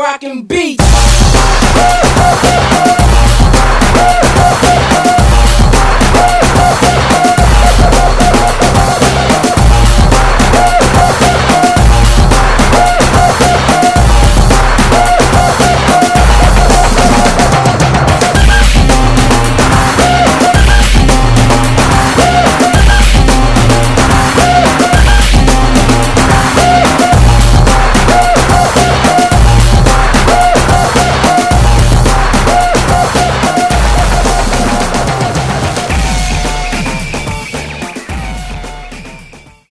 rockin' beats.